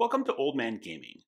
Welcome to Old Man Gaming,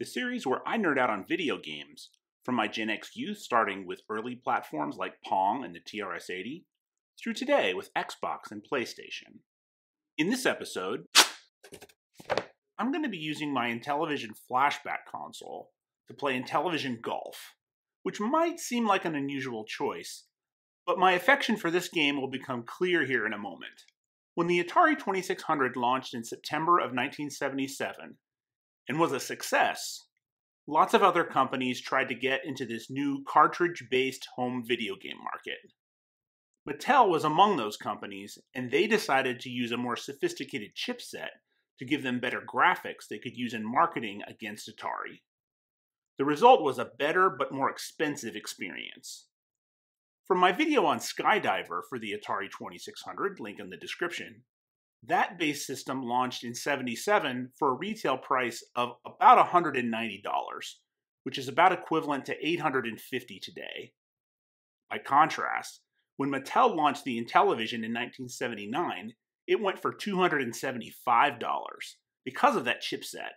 the series where I nerd out on video games from my Gen X youth, starting with early platforms like Pong and the TRS 80, through today with Xbox and PlayStation. In this episode, I'm going to be using my Intellivision flashback console to play Intellivision Golf, which might seem like an unusual choice, but my affection for this game will become clear here in a moment. When the Atari 2600 launched in September of 1977 and was a success, lots of other companies tried to get into this new cartridge based home video game market. Mattel was among those companies, and they decided to use a more sophisticated chipset to give them better graphics they could use in marketing against Atari. The result was a better but more expensive experience. From my video on Skydiver for the Atari 2600, link in the description, that base system launched in 77 for a retail price of about $190, which is about equivalent to $850 today. By contrast, when Mattel launched the Intellivision in 1979, it went for $275 because of that chipset.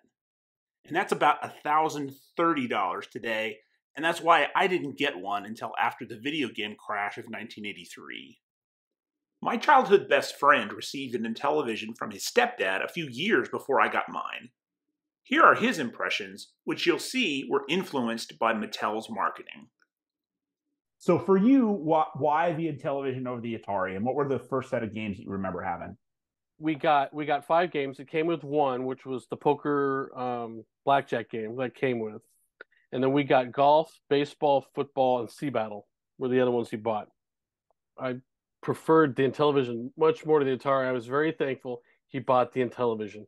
And that's about $1,030 today and that's why I didn't get one until after the video game crash of 1983. My childhood best friend received an Intellivision from his stepdad a few years before I got mine. Here are his impressions, which you'll see were influenced by Mattel's marketing. So, for you, why the Intellivision over the Atari, and what were the first set of games that you remember having? We got we got five games. It came with one, which was the poker um, blackjack game that came with and then we got golf, baseball, football, and sea battle were the other ones he bought. I preferred the Intellivision much more to the Atari. I was very thankful he bought the Intellivision.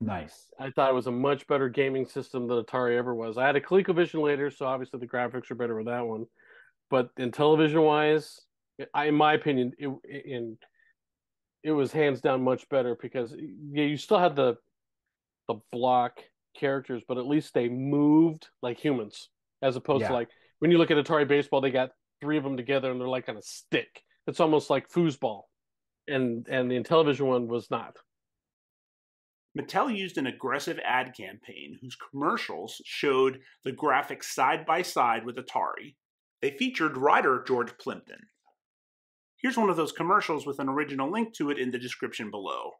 Nice. I thought it was a much better gaming system than Atari ever was. I had a ColecoVision later, so obviously the graphics are better with that one. But Intellivision wise, I, in my opinion, it, in it was hands down much better because yeah, you still had the the block characters, but at least they moved like humans, as opposed yeah. to like when you look at Atari Baseball, they got three of them together and they're like on a stick. It's almost like foosball, and and the Intellivision one was not. Mattel used an aggressive ad campaign whose commercials showed the graphics side by side with Atari. They featured writer George Plimpton. Here's one of those commercials with an original link to it in the description below.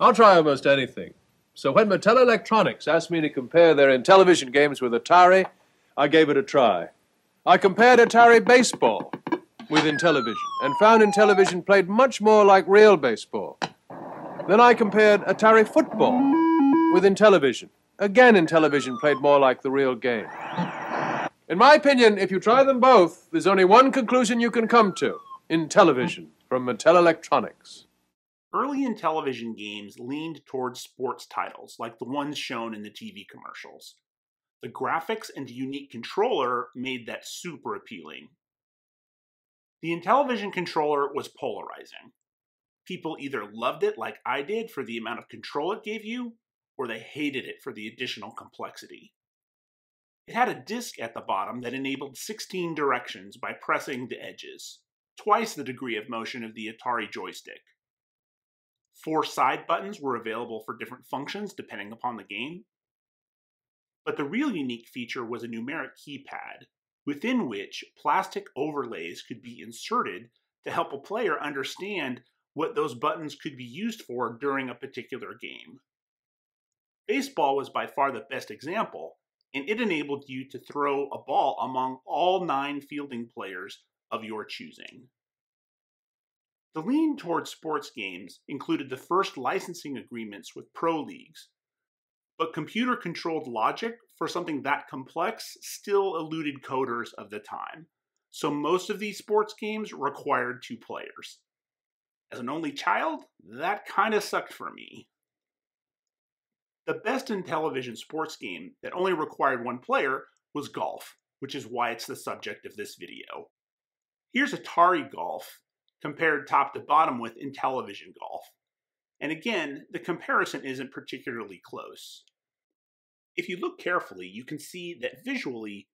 I'll try almost anything. So when Mattel Electronics asked me to compare their Intellivision games with Atari, I gave it a try. I compared Atari baseball with Intellivision and found Intellivision played much more like real baseball. Then I compared Atari football with Intellivision. Again, Intellivision played more like the real game. In my opinion, if you try them both, there's only one conclusion you can come to Intellivision from Mattel Electronics. Early Intellivision games leaned towards sports titles, like the ones shown in the TV commercials. The graphics and unique controller made that super appealing. The Intellivision controller was polarizing. People either loved it like I did for the amount of control it gave you, or they hated it for the additional complexity. It had a disc at the bottom that enabled 16 directions by pressing the edges, twice the degree of motion of the Atari joystick. Four side buttons were available for different functions depending upon the game. But the real unique feature was a numeric keypad, within which plastic overlays could be inserted to help a player understand what those buttons could be used for during a particular game. Baseball was by far the best example, and it enabled you to throw a ball among all nine fielding players of your choosing. The lean towards sports games included the first licensing agreements with pro leagues, but computer controlled logic for something that complex still eluded coders of the time, so most of these sports games required two players. As an only child, that kinda sucked for me. The best Intellivision sports game that only required one player was golf, which is why it's the subject of this video. Here's Atari Golf, compared top to bottom with Intellivision Golf. And again, the comparison isn't particularly close. If you look carefully, you can see that visually,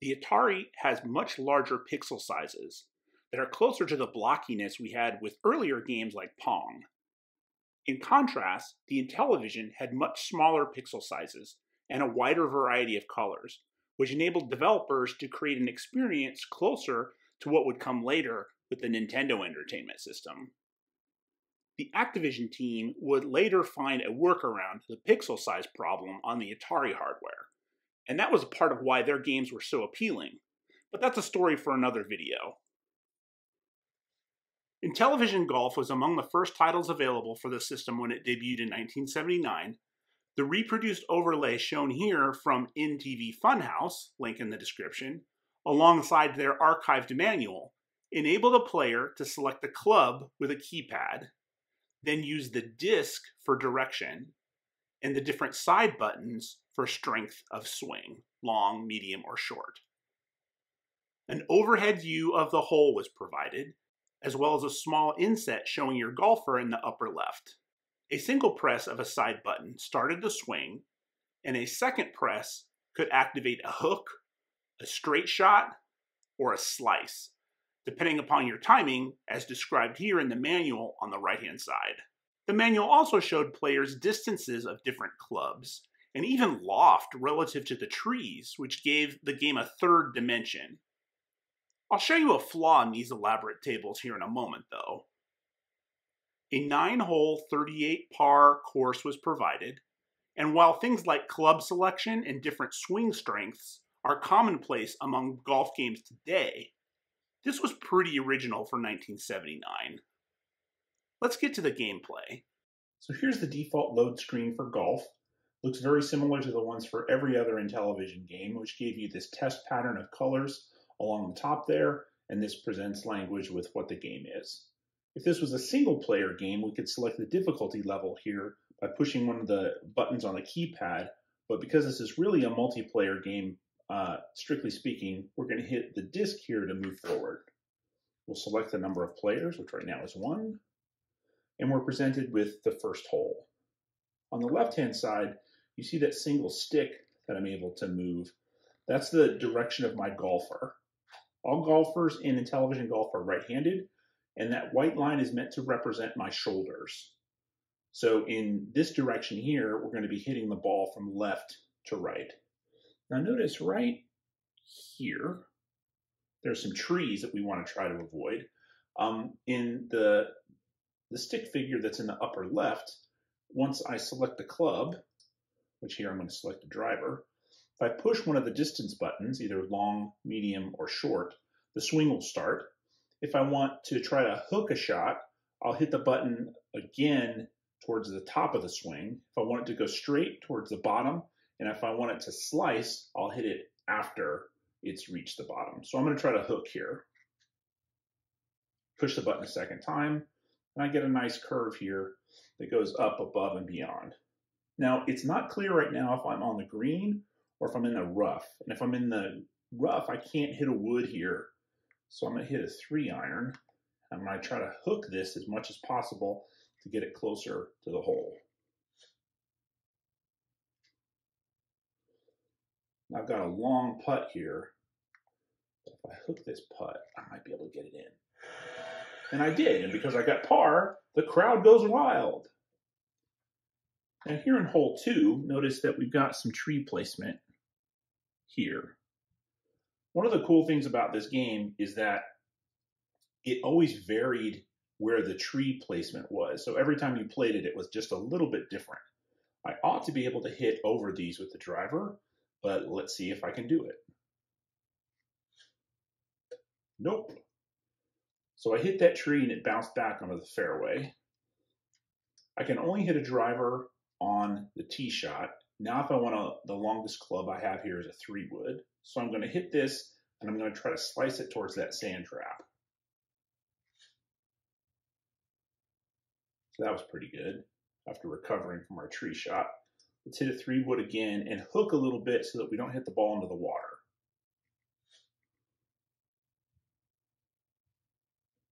the Atari has much larger pixel sizes that are closer to the blockiness we had with earlier games like Pong. In contrast, the Intellivision had much smaller pixel sizes and a wider variety of colors, which enabled developers to create an experience closer to what would come later with the Nintendo Entertainment System. The Activision team would later find a workaround to the pixel size problem on the Atari hardware, and that was a part of why their games were so appealing. But that's a story for another video. Intellivision Golf was among the first titles available for the system when it debuted in 1979. The reproduced overlay shown here from InTV Funhouse, link in the description, alongside their archived manual, enabled the player to select the club with a keypad, then use the disc for direction, and the different side buttons for strength of swing, long, medium, or short. An overhead view of the hole was provided, as well as a small inset showing your golfer in the upper left. A single press of a side button started the swing, and a second press could activate a hook, a straight shot, or a slice, depending upon your timing, as described here in the manual on the right hand side. The manual also showed players distances of different clubs, and even loft relative to the trees, which gave the game a third dimension. I'll show you a flaw in these elaborate tables here in a moment, though. A 9 hole 38 par course was provided, and while things like club selection and different swing strengths are commonplace among golf games today, this was pretty original for 1979. Let's get to the gameplay. So here's the default load screen for golf. Looks very similar to the ones for every other Intellivision game, which gave you this test pattern of colors along the top there, and this presents language with what the game is. If this was a single player game, we could select the difficulty level here by pushing one of the buttons on the keypad, but because this is really a multiplayer game, uh, strictly speaking, we're going to hit the disc here to move forward. We'll select the number of players, which right now is one, and we're presented with the first hole. On the left-hand side, you see that single stick that I'm able to move. That's the direction of my golfer. All golfers in Intellivision golf are right-handed, and that white line is meant to represent my shoulders. So in this direction here, we're going to be hitting the ball from left to right. Now notice right here, there's some trees that we want to try to avoid. Um, in the, the stick figure that's in the upper left, once I select the club, which here I'm going to select the driver, if I push one of the distance buttons, either long, medium, or short, the swing will start. If I want to try to hook a shot, I'll hit the button again towards the top of the swing. If I want it to go straight towards the bottom, and if I want it to slice, I'll hit it after it's reached the bottom. So I'm going to try to hook here. Push the button a second time, and I get a nice curve here that goes up, above, and beyond. Now, it's not clear right now if I'm on the green or if I'm in the rough. And if I'm in the rough, I can't hit a wood here. So I'm going to hit a three iron. I'm going to try to hook this as much as possible to get it closer to the hole. I've got a long putt here. If I hook this putt, I might be able to get it in. And I did. And because I got par, the crowd goes wild. And here in hole two, notice that we've got some tree placement here. One of the cool things about this game is that it always varied where the tree placement was. So every time you played it, it was just a little bit different. I ought to be able to hit over these with the driver, but let's see if I can do it. Nope. So I hit that tree and it bounced back onto the fairway. I can only hit a driver on the tee shot now, if I want to, the longest club I have here is a three wood. So I'm going to hit this and I'm going to try to slice it towards that sand trap. So that was pretty good after recovering from our tree shot. Let's hit a three wood again and hook a little bit so that we don't hit the ball into the water.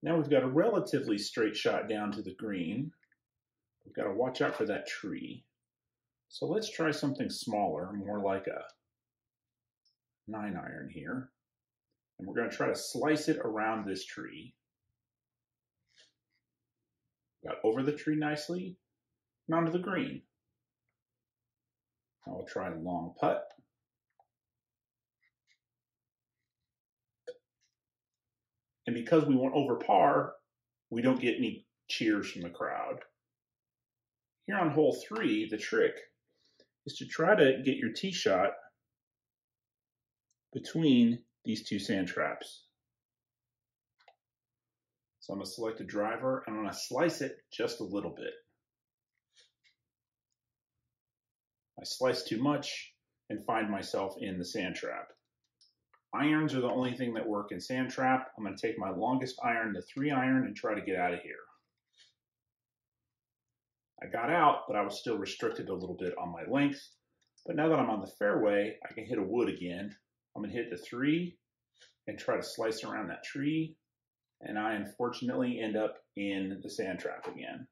Now we've got a relatively straight shot down to the green. We've got to watch out for that tree. So let's try something smaller, more like a nine iron here. And we're going to try to slice it around this tree. Got over the tree nicely. and onto the green. I'll try the long putt. And because we went over par, we don't get any cheers from the crowd. Here on hole three, the trick is to try to get your tee shot between these two sand traps. So I'm going to select a driver and I'm going to slice it just a little bit. I slice too much and find myself in the sand trap. Irons are the only thing that work in sand trap. I'm going to take my longest iron, the three iron, and try to get out of here. I got out, but I was still restricted a little bit on my length. But now that I'm on the fairway, I can hit a wood again. I'm going to hit the three and try to slice around that tree. And I unfortunately end up in the sand trap again.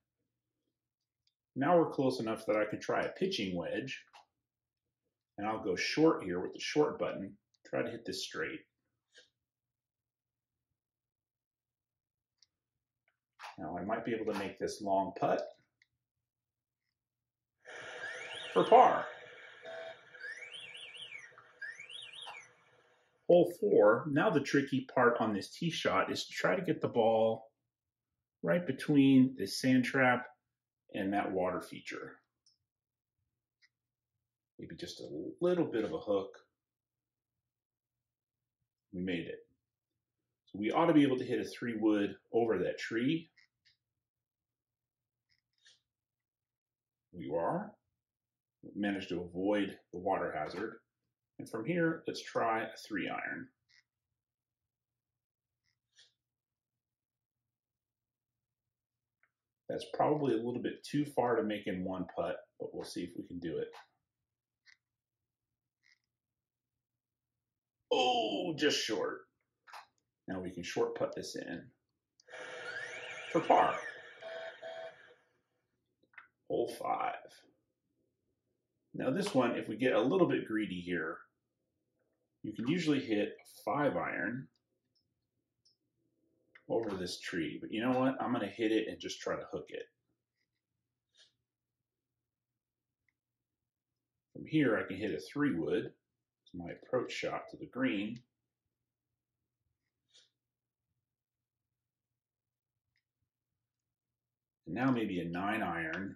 Now we're close enough that I can try a pitching wedge. And I'll go short here with the short button. Try to hit this straight. Now I might be able to make this long putt for par. Hole four, now the tricky part on this tee shot is to try to get the ball right between the sand trap and that water feature. Maybe just a little bit of a hook. We made it. So we ought to be able to hit a three wood over that tree. We are managed to avoid the water hazard. And from here, let's try a three iron. That's probably a little bit too far to make in one putt, but we'll see if we can do it. Oh, just short. Now we can short putt this in for par. Hole five. Now this one, if we get a little bit greedy here, you can usually hit five iron over this tree. But you know what? I'm going to hit it and just try to hook it. From here, I can hit a three wood. It's my approach shot to the green. And now maybe a nine iron,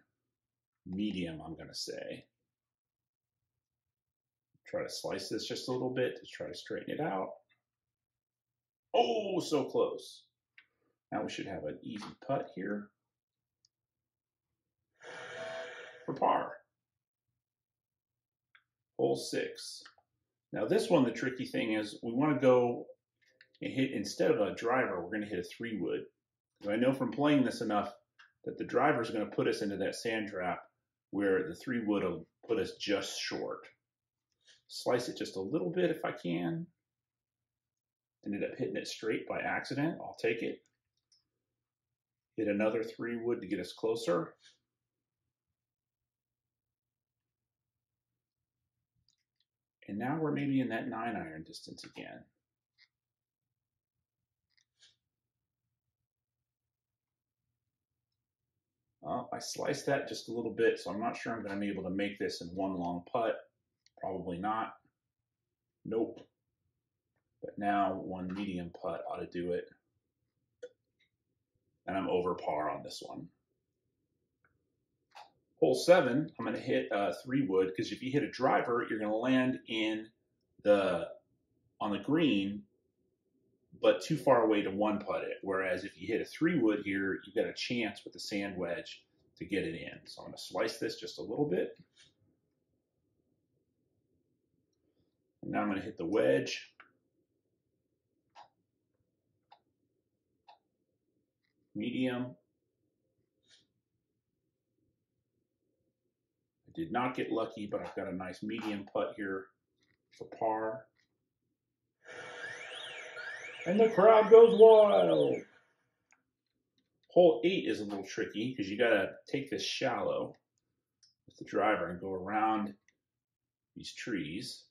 medium, I'm going to say try to slice this just a little bit to try to straighten it out. Oh, so close. Now we should have an easy putt here for par. Hole six. Now this one, the tricky thing is we want to go and hit, instead of a driver, we're going to hit a three wood. I know from playing this enough that the driver is going to put us into that sand trap where the three wood will put us just short slice it just a little bit if I can. Ended up hitting it straight by accident. I'll take it. Hit another three wood to get us closer. And now we're maybe in that nine iron distance again. Uh, I sliced that just a little bit, so I'm not sure I'm going to be able to make this in one long putt. Probably not. Nope. But now one medium putt ought to do it. And I'm over par on this one. Hole seven, I'm going to hit a three wood because if you hit a driver, you're going to land in the on the green, but too far away to one putt it. Whereas if you hit a three wood here, you've got a chance with the sand wedge to get it in. So I'm going to slice this just a little bit. Now I'm going to hit the wedge. Medium. I did not get lucky, but I've got a nice medium putt here for par. And the crowd goes wild. Hole eight is a little tricky because you got to take this shallow with the driver and go around these trees.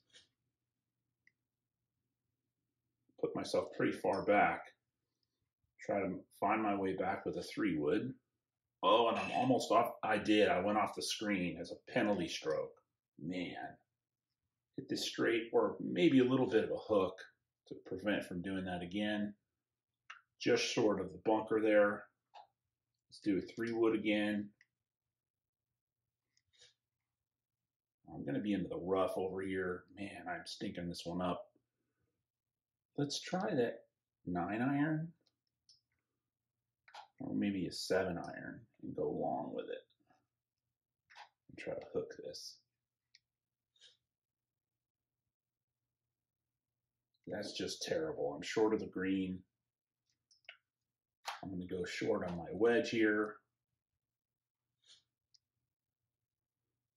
put myself pretty far back. Try to find my way back with a three wood. Oh, and I'm almost off. I did. I went off the screen as a penalty stroke. Man. Hit this straight or maybe a little bit of a hook to prevent from doing that again. Just short of the bunker there. Let's do a three wood again. I'm going to be into the rough over here. Man, I'm stinking this one up. Let's try that nine iron or maybe a seven iron and go long with it and try to hook this. That's just terrible. I'm short of the green. I'm going to go short on my wedge here.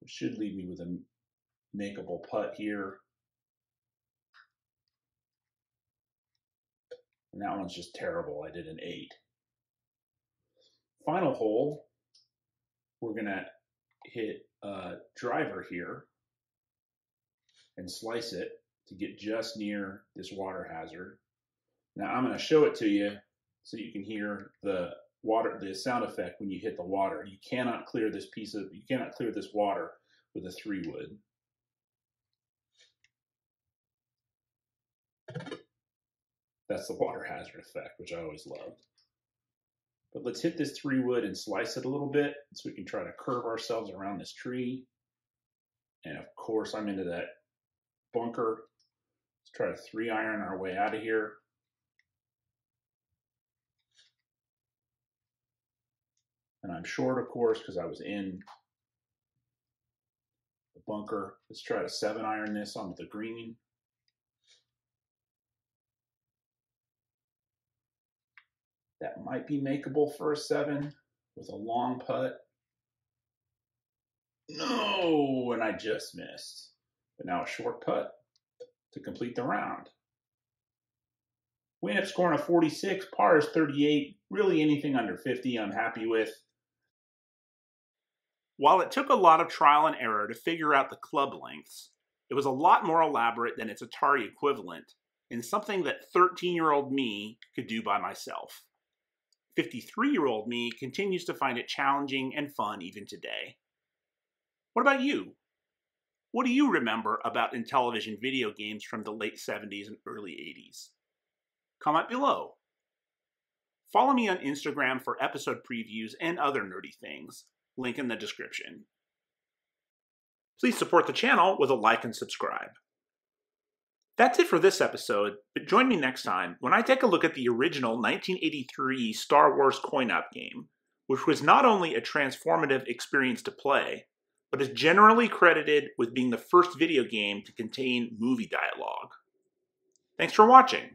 It should leave me with a makeable putt here. And that one's just terrible. I did an eight. Final hole, we're going to hit a driver here and slice it to get just near this water hazard. Now I'm going to show it to you so you can hear the water, the sound effect when you hit the water. You cannot clear this piece of, you cannot clear this water with a three wood. That's the water hazard effect, which I always loved. But let's hit this three wood and slice it a little bit so we can try to curve ourselves around this tree. And of course, I'm into that bunker. Let's try to three iron our way out of here. And I'm short, of course, because I was in the bunker. Let's try to seven iron this onto the green. That might be makeable for a seven with a long putt. No, and I just missed. But now a short putt to complete the round. We end up scoring a 46, par is 38. Really anything under 50 I'm happy with. While it took a lot of trial and error to figure out the club lengths, it was a lot more elaborate than its Atari equivalent, and something that 13 year old me could do by myself. 53 year old me continues to find it challenging and fun even today. What about you? What do you remember about Intellivision video games from the late 70s and early 80s? Comment below. Follow me on Instagram for episode previews and other nerdy things. Link in the description. Please support the channel with a like and subscribe. That's it for this episode, but join me next time when I take a look at the original 1983 Star Wars coin op game, which was not only a transformative experience to play, but is generally credited with being the first video game to contain movie dialogue. Thanks for watching.